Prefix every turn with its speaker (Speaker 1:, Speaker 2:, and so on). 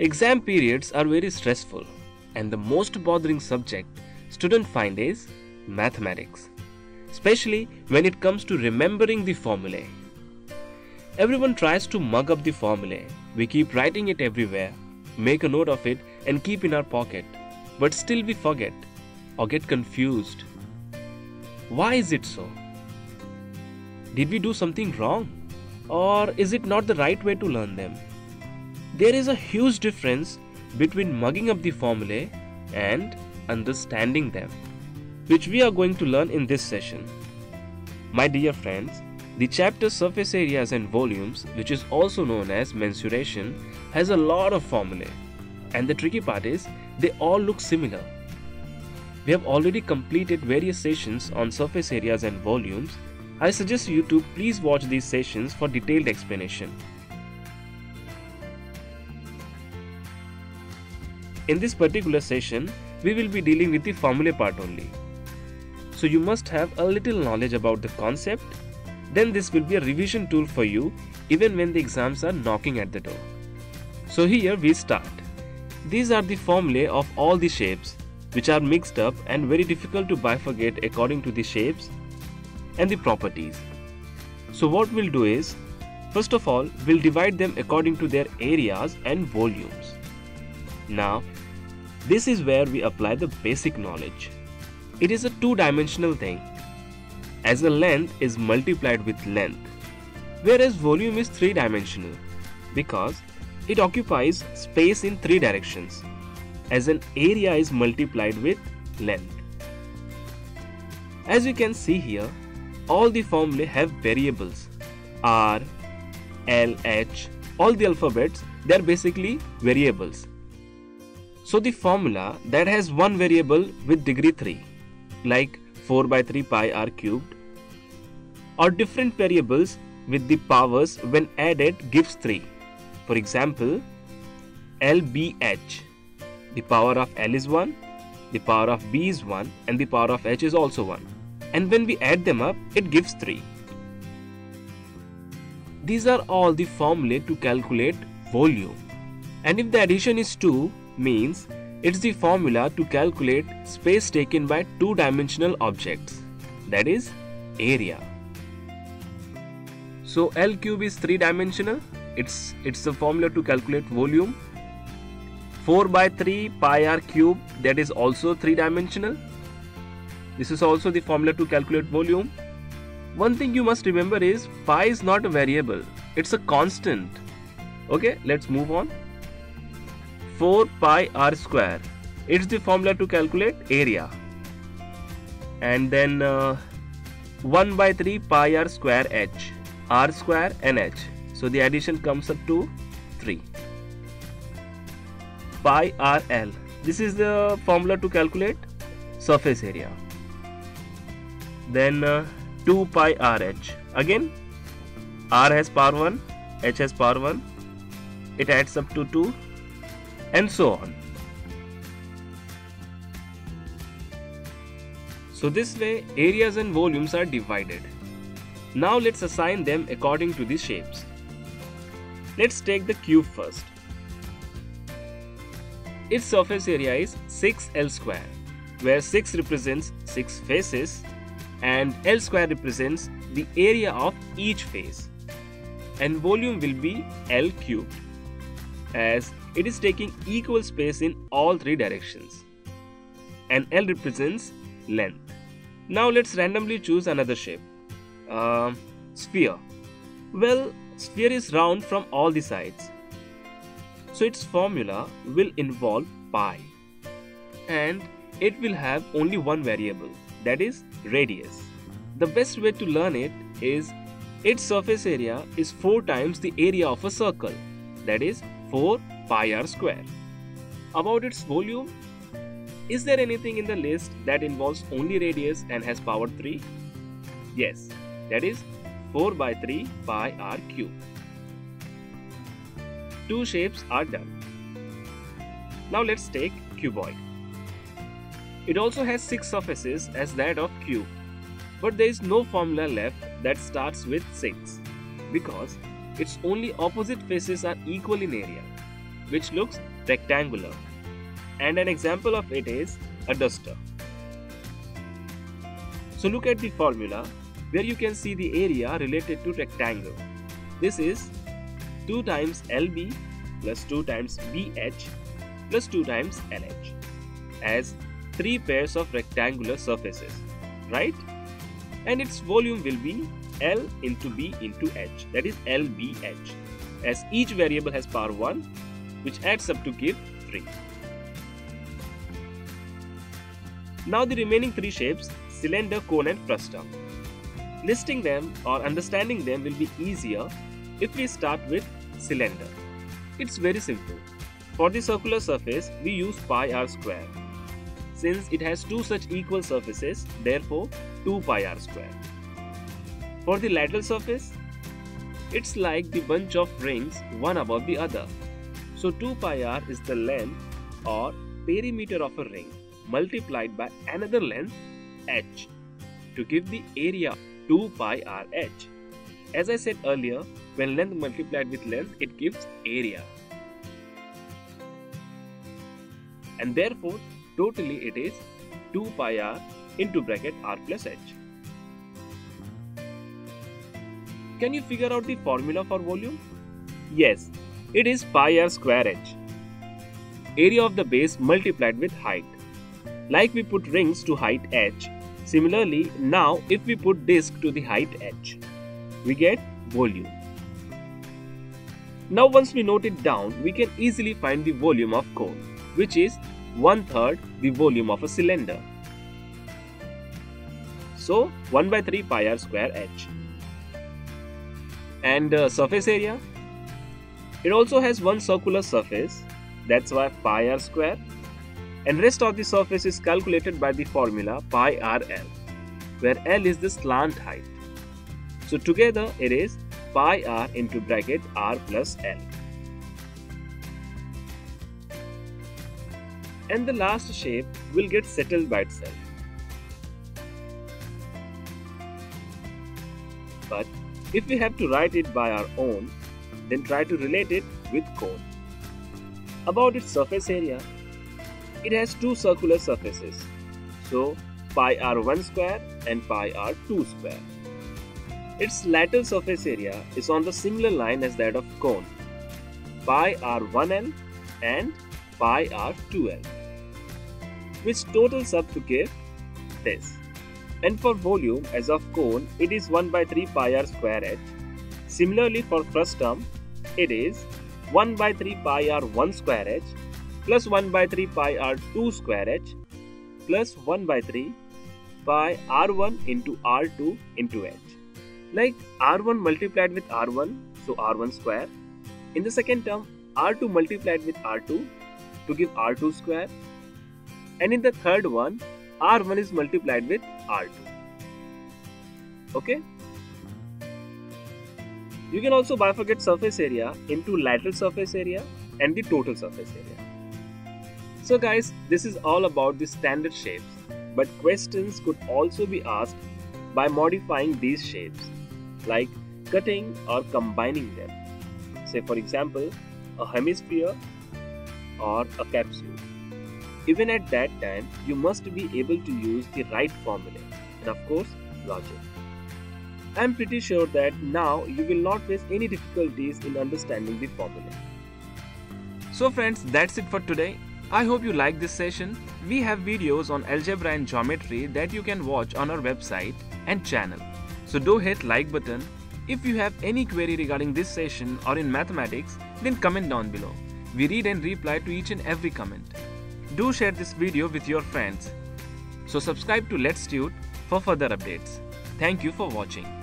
Speaker 1: Exam periods are very stressful and the most bothering subject students find is mathematics, especially when it comes to remembering the formulae. Everyone tries to mug up the formulae. We keep writing it everywhere, make a note of it and keep in our pocket, but still we forget or get confused. Why is it so? Did we do something wrong? Or is it not the right way to learn them? There is a huge difference between mugging up the formulae and understanding them, which we are going to learn in this session. My dear friends, the chapter surface areas and volumes, which is also known as mensuration, has a lot of formulae. And the tricky part is they all look similar. We have already completed various sessions on surface areas and volumes. I suggest you to please watch these sessions for detailed explanation. In this particular session, we will be dealing with the formula part only. So you must have a little knowledge about the concept, then this will be a revision tool for you even when the exams are knocking at the door. So here we start. These are the formulae of all the shapes which are mixed up and very difficult to bifurcate according to the shapes and the properties. So what we'll do is, first of all, we'll divide them according to their areas and volumes. Now, this is where we apply the basic knowledge. It is a two-dimensional thing, as a length is multiplied with length, whereas volume is three-dimensional, because it occupies space in three directions as an area is multiplied with length. As you can see here, all the formulae have variables R, L, H, all the alphabets, they are basically variables. So the formula that has one variable with degree 3, like 4 by 3 pi r cubed, or different variables with the powers when added gives 3. For example, LBH the power of L is 1, the power of B is 1 and the power of H is also 1. And when we add them up, it gives 3. These are all the formulae to calculate volume. And if the addition is 2, means it's the formula to calculate space taken by two-dimensional objects, that is, area. So L cube is three-dimensional, it's, it's the formula to calculate volume 4 by 3 pi r cube that is also 3 dimensional. This is also the formula to calculate volume. One thing you must remember is pi is not a variable, it's a constant. Okay, let's move on. 4 pi r square, it's the formula to calculate area. And then uh, 1 by 3 pi r square h, r square and h. So the addition comes up to 3 pi RL. This is the formula to calculate surface area. Then uh, 2 pi RH. Again, R has power 1, H has power 1. It adds up to 2 and so on. So this way areas and volumes are divided. Now let's assign them according to the shapes. Let's take the cube first. Its surface area is 6L square, where 6 represents 6 faces and L square represents the area of each face. And volume will be L cubed, as it is taking equal space in all three directions. And L represents length. Now let's randomly choose another shape. Uh, sphere. Well, sphere is round from all the sides so its formula will involve pi and it will have only one variable that is radius. The best way to learn it is its surface area is 4 times the area of a circle that is 4 pi r square. About its volume, is there anything in the list that involves only radius and has power 3? Yes, that is 4 by 3 pi r cube two shapes are done. Now let's take cuboid. It also has six surfaces as that of cube, but there is no formula left that starts with 6 because its only opposite faces are equal in area. Which looks rectangular and an example of it is a duster. So look at the formula where you can see the area related to rectangle. This is 2 times LB plus 2 times BH plus 2 times LH as 3 pairs of rectangular surfaces, right? And its volume will be L into B into H that is LBH as each variable has power 1 which adds up to give 3. Now the remaining three shapes cylinder, cone and frustum. Listing them or understanding them will be easier if we start with cylinder. It's very simple. For the circular surface, we use pi r square. Since it has two such equal surfaces, therefore 2 pi r square. For the lateral surface, it's like the bunch of rings one above the other. So 2 pi r is the length or perimeter of a ring multiplied by another length h to give the area 2 pi r h. As I said earlier, when length multiplied with length, it gives area. And therefore, totally it is 2 pi r into bracket r plus h. Can you figure out the formula for volume? Yes, it is pi r square h. Area of the base multiplied with height. Like we put rings to height h, similarly now if we put disk to the height h, we get volume. Now once we note it down, we can easily find the volume of cone, which is one third the volume of a cylinder. So 1 by 3 pi r square h. And uh, surface area? It also has one circular surface, that's why pi r square. And rest of the surface is calculated by the formula pi r l, where l is the slant height. So together it is pi r into bracket r plus l. And the last shape will get settled by itself. But if we have to write it by our own, then try to relate it with cone. About its surface area, it has two circular surfaces. So pi r1 square and pi r2 square. Its lateral surface area is on the similar line as that of cone, pi r1l and pi r2l, which totals up to give this. And for volume as of cone, it is 1 by 3 pi r square h. Similarly for frustum, it is 1 by 3 pi r1 square h plus 1 by 3 pi r2 square h plus 1 by 3 pi r1 into r2 into h. Like r1 multiplied with r1 so r1 square. In the second term r2 multiplied with r2 to give r2 square. And in the third one r1 is multiplied with r2 okay you can also bifurcate surface area into lateral surface area and the total surface area so guys this is all about the standard shapes but questions could also be asked by modifying these shapes like cutting or combining them. Say, for example, a hemisphere or a capsule. Even at that time, you must be able to use the right formula and, of course, logic. I am pretty sure that now you will not face any difficulties in understanding the formula. So, friends, that's it for today. I hope you like this session. We have videos on algebra and geometry that you can watch on our website and channel. So do hit like button. If you have any query regarding this session or in mathematics, then comment down below. We read and reply to each and every comment. Do share this video with your friends. So subscribe to Let's Tute for further updates. Thank you for watching.